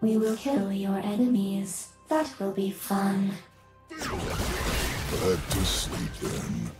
We will kill your enemies. That will be fun. Back to sleep then.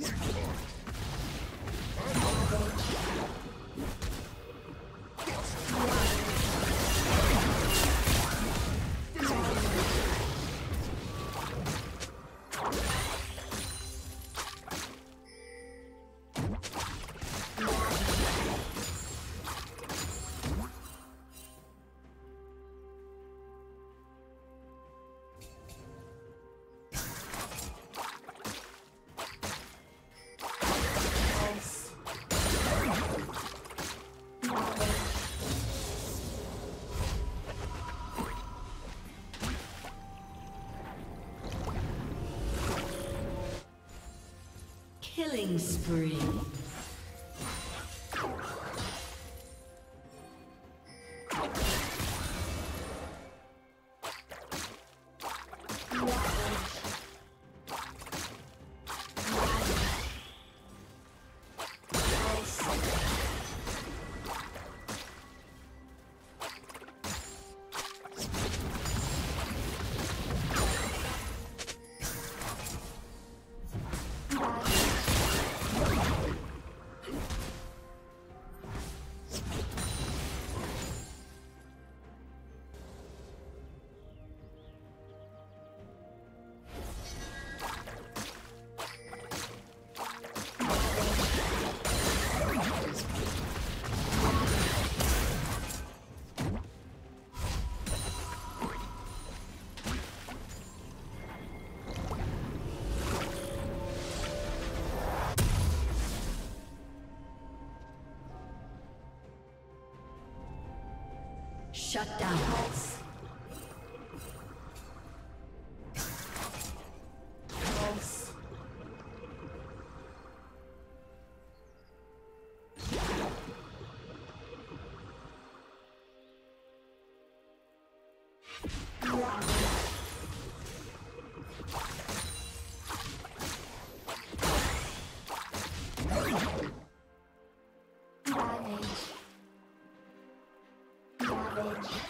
Yeah. Killing spree. Shut down. Forge.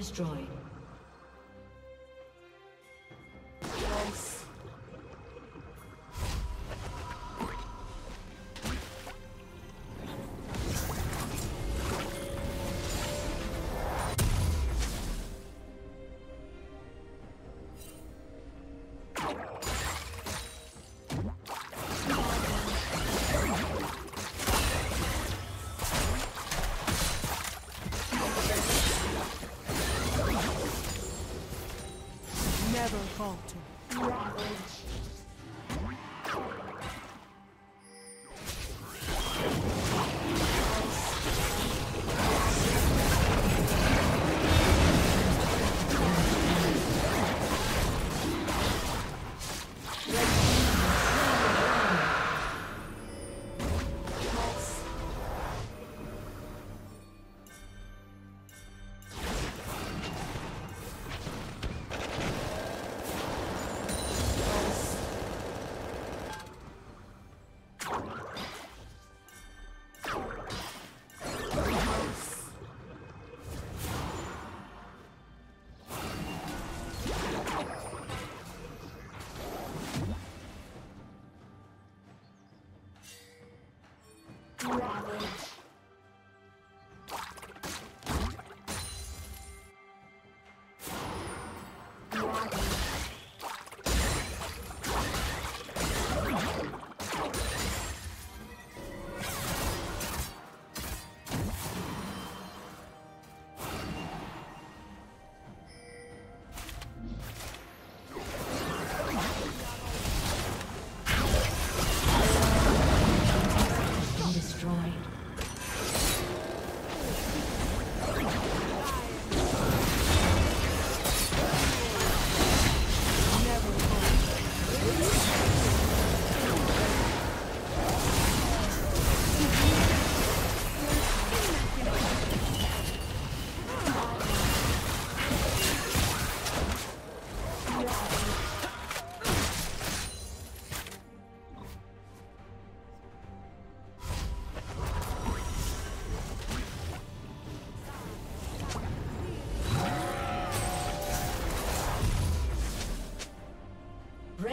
destroyed. Been destroyed.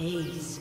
Yes.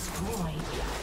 destroyed.